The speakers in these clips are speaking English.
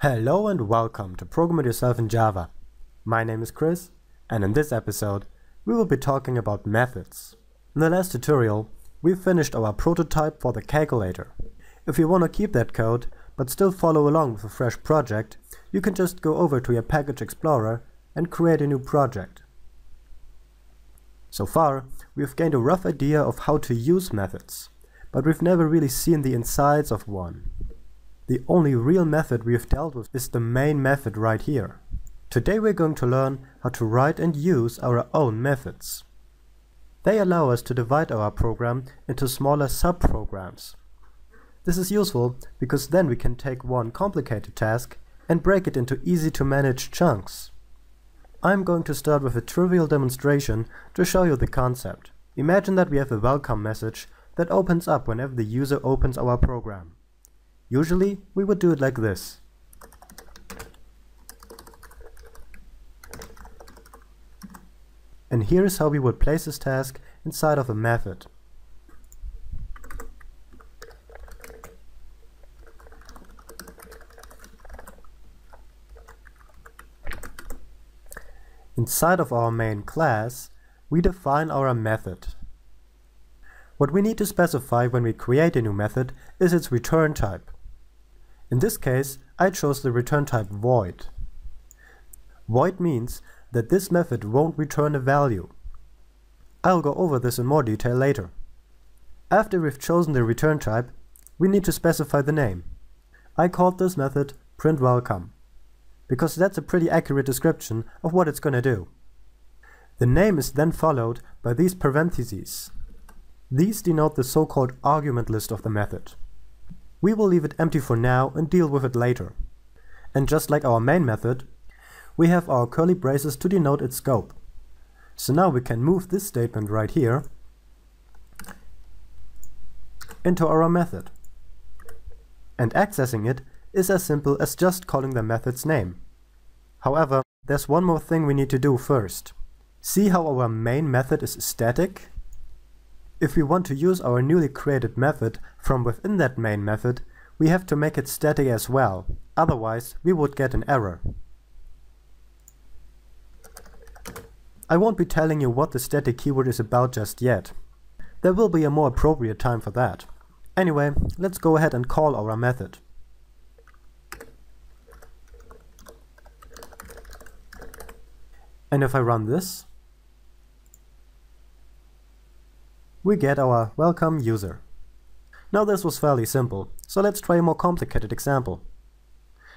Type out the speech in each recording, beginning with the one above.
Hello and welcome to Program It Yourself in Java. My name is Chris, and in this episode, we will be talking about methods. In the last tutorial, we finished our prototype for the calculator. If you want to keep that code, but still follow along with a fresh project, you can just go over to your Package Explorer and create a new project. So far, we've gained a rough idea of how to use methods, but we've never really seen the insides of one. The only real method we've dealt with is the main method right here. Today we're going to learn how to write and use our own methods. They allow us to divide our program into smaller subprograms. This is useful because then we can take one complicated task and break it into easy to manage chunks. I'm going to start with a trivial demonstration to show you the concept. Imagine that we have a welcome message that opens up whenever the user opens our program. Usually, we would do it like this. And here is how we would place this task inside of a method. Inside of our main class, we define our method. What we need to specify when we create a new method is its return type. In this case, I chose the return type void. Void means that this method won't return a value. I'll go over this in more detail later. After we've chosen the return type, we need to specify the name. I called this method printWelcome, because that's a pretty accurate description of what it's gonna do. The name is then followed by these parentheses. These denote the so-called argument list of the method. We will leave it empty for now and deal with it later. And just like our main method, we have our curly braces to denote its scope. So now we can move this statement right here into our method. And accessing it is as simple as just calling the method's name. However, there's one more thing we need to do first. See how our main method is static? If we want to use our newly created method from within that main method, we have to make it static as well, otherwise we would get an error. I won't be telling you what the static keyword is about just yet. There will be a more appropriate time for that. Anyway, let's go ahead and call our method. And if I run this, we get our welcome user. Now this was fairly simple, so let's try a more complicated example.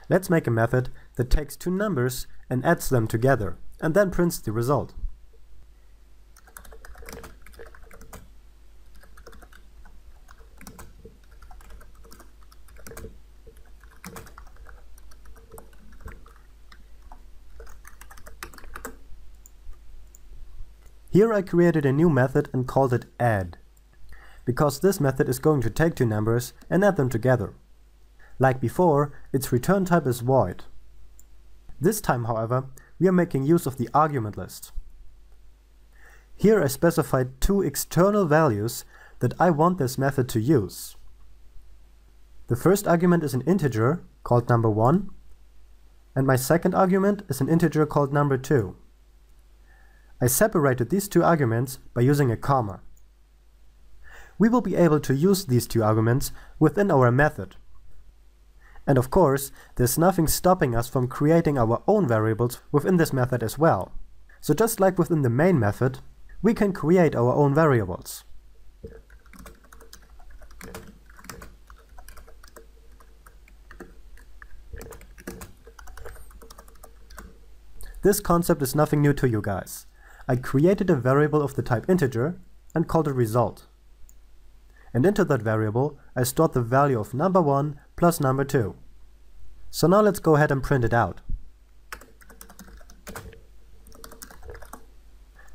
Let's make a method that takes two numbers and adds them together, and then prints the result. Here I created a new method and called it add, because this method is going to take two numbers and add them together. Like before, its return type is void. This time, however, we are making use of the argument list. Here I specified two external values that I want this method to use. The first argument is an integer called number1, and my second argument is an integer called number2. I separated these two arguments by using a comma. We will be able to use these two arguments within our method. And of course, there's nothing stopping us from creating our own variables within this method as well. So just like within the main method, we can create our own variables. This concept is nothing new to you guys. I created a variable of the type integer and called it result. And into that variable, I stored the value of number 1 plus number 2. So now let's go ahead and print it out.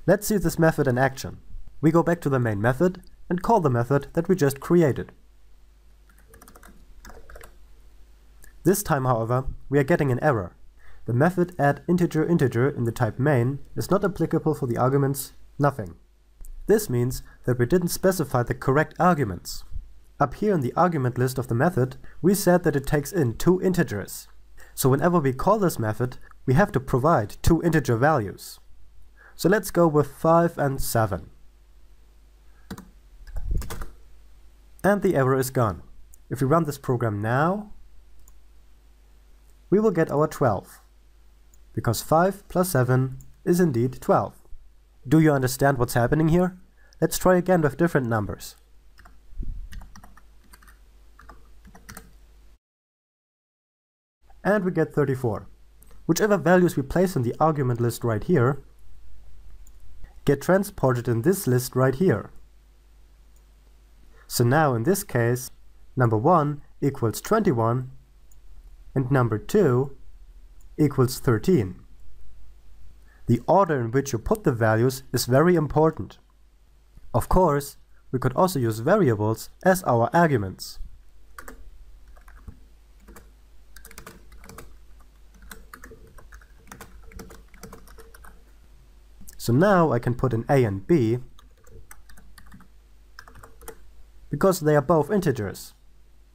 Let's see this method in action. We go back to the main method and call the method that we just created. This time, however, we are getting an error. The method add integer integer in the type main is not applicable for the arguments nothing. This means that we didn't specify the correct arguments. Up here in the argument list of the method, we said that it takes in two integers. So whenever we call this method, we have to provide two integer values. So let's go with 5 and 7. And the error is gone. If we run this program now, we will get our 12. Because 5 plus 7 is indeed 12. Do you understand what's happening here? Let's try again with different numbers. And we get 34. Whichever values we place in the argument list right here get transported in this list right here. So now in this case, number 1 equals 21 and number 2 equals 13. The order in which you put the values is very important. Of course, we could also use variables as our arguments. So now I can put in a and b because they are both integers.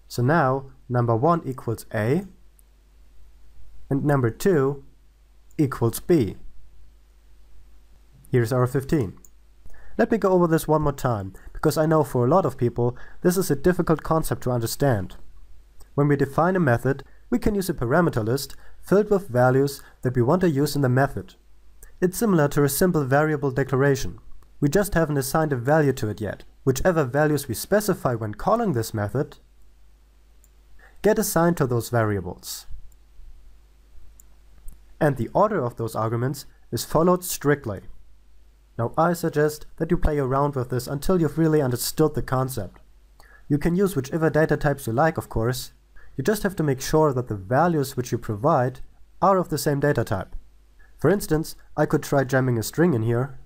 So now number 1 equals a and number 2 equals b. Here's our 15. Let me go over this one more time, because I know for a lot of people this is a difficult concept to understand. When we define a method, we can use a parameter list filled with values that we want to use in the method. It's similar to a simple variable declaration. We just haven't assigned a value to it yet. Whichever values we specify when calling this method get assigned to those variables. And the order of those arguments is followed strictly. Now I suggest that you play around with this until you've really understood the concept. You can use whichever data types you like, of course. You just have to make sure that the values which you provide are of the same data type. For instance, I could try jamming a string in here.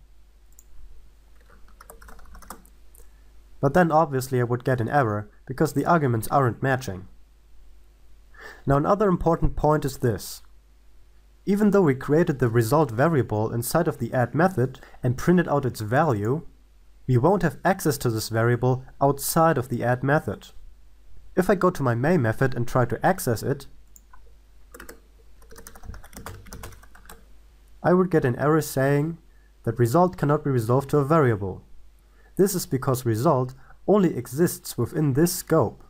But then obviously I would get an error, because the arguments aren't matching. Now another important point is this. Even though we created the result variable inside of the add method and printed out its value, we won't have access to this variable outside of the add method. If I go to my main method and try to access it, I would get an error saying that result cannot be resolved to a variable. This is because result only exists within this scope.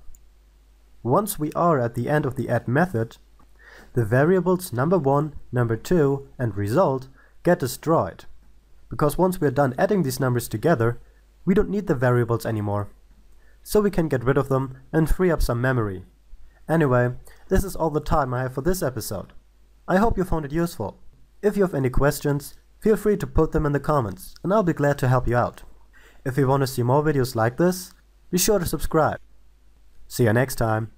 Once we are at the end of the add method, the variables number1, number2 and result get destroyed. Because once we are done adding these numbers together, we don't need the variables anymore. So we can get rid of them and free up some memory. Anyway, this is all the time I have for this episode. I hope you found it useful. If you have any questions, feel free to put them in the comments and I'll be glad to help you out. If you want to see more videos like this, be sure to subscribe. See you next time.